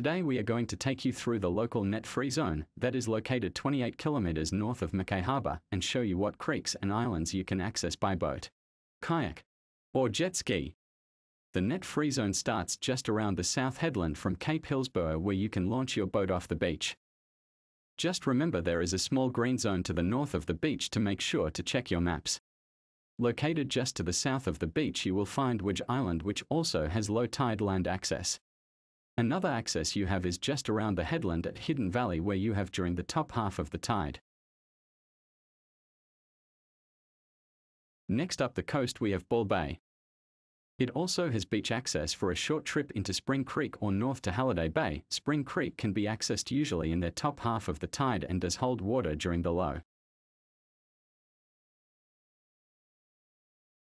Today we are going to take you through the local net-free zone that is located 28 kilometers north of Mackay Harbour and show you what creeks and islands you can access by boat, kayak, or jet ski. The net-free zone starts just around the south headland from Cape Hillsborough where you can launch your boat off the beach. Just remember there is a small green zone to the north of the beach to make sure to check your maps. Located just to the south of the beach you will find Wedge Island which also has low tide land access. Another access you have is just around the headland at Hidden Valley where you have during the top half of the tide. Next up the coast we have Ball Bay. It also has beach access for a short trip into Spring Creek or north to Halliday Bay. Spring Creek can be accessed usually in their top half of the tide and does hold water during the low.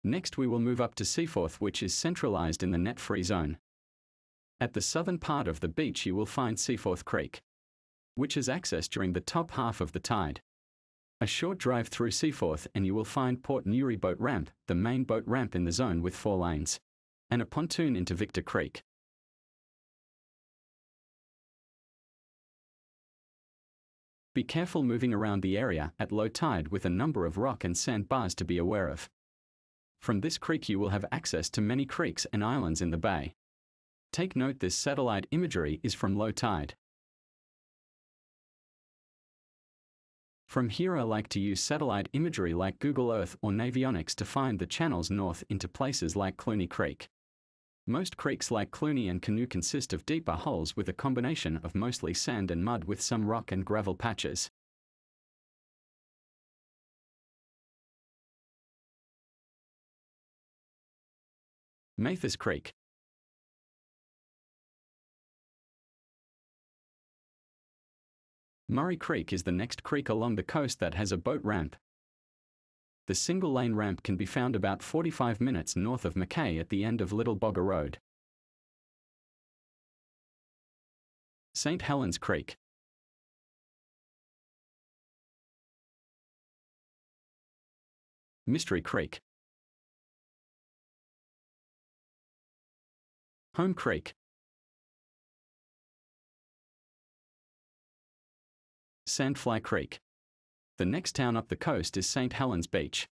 Next we will move up to Seaforth which is centralized in the net-free zone. At the southern part of the beach you will find Seaforth Creek, which is accessed during the top half of the tide. A short drive through Seaforth and you will find Port Newry Boat Ramp, the main boat ramp in the zone with four lanes, and a pontoon into Victor Creek. Be careful moving around the area at low tide with a number of rock and sand bars to be aware of. From this creek you will have access to many creeks and islands in the bay. Take note this satellite imagery is from low tide. From here I like to use satellite imagery like Google Earth or Navionics to find the channels north into places like Clunie Creek. Most creeks like Clunie and Canoe consist of deeper holes with a combination of mostly sand and mud with some rock and gravel patches. Mathers Creek Murray Creek is the next creek along the coast that has a boat ramp. The single lane ramp can be found about 45 minutes north of Mackay at the end of Little Bogger Road. St. Helens Creek. Mystery Creek. Home Creek. Sandfly Creek. The next town up the coast is St. Helens Beach.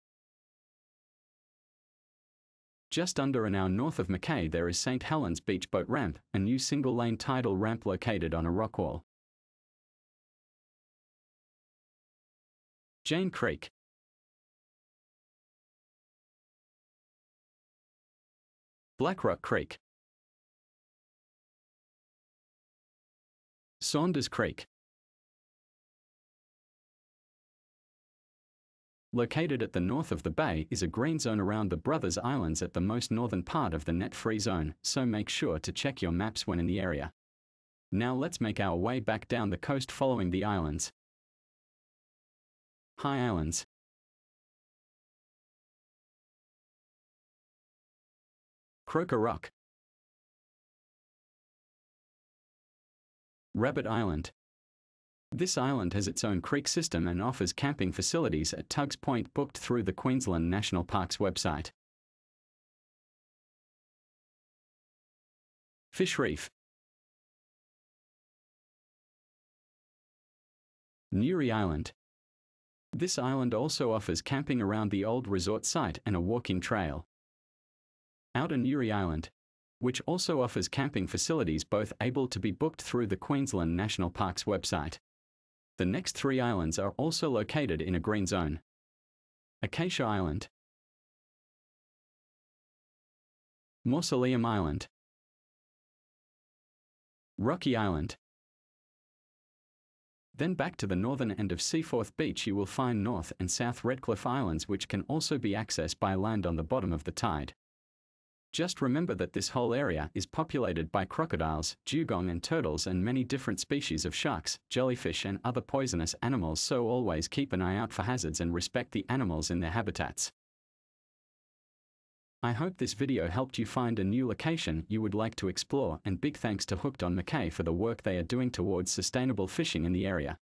Just under an hour north of Mackay there is St. Helens Beach Boat Ramp, a new single-lane tidal ramp located on a rock wall. Jane Creek. Blackrock Creek. Saunders Creek. Located at the north of the bay is a green zone around the Brothers Islands at the most northern part of the net-free zone, so make sure to check your maps when in the area. Now let's make our way back down the coast following the islands. High Islands. Croker Rock. Rabbit Island. This island has its own creek system and offers camping facilities at Tugs Point booked through the Queensland National Parks website. Fish Reef Newry Island This island also offers camping around the old resort site and a walking trail. Outer Newry Island which also offers camping facilities both able to be booked through the Queensland National Parks website. The next three islands are also located in a green zone. Acacia Island, Mausoleum Island, Rocky Island. Then back to the northern end of Seaforth Beach you will find North and South Redcliffe Islands which can also be accessed by land on the bottom of the tide. Just remember that this whole area is populated by crocodiles, dugong and turtles and many different species of sharks, jellyfish and other poisonous animals so always keep an eye out for hazards and respect the animals in their habitats. I hope this video helped you find a new location you would like to explore and big thanks to Hooked on Mackay for the work they are doing towards sustainable fishing in the area.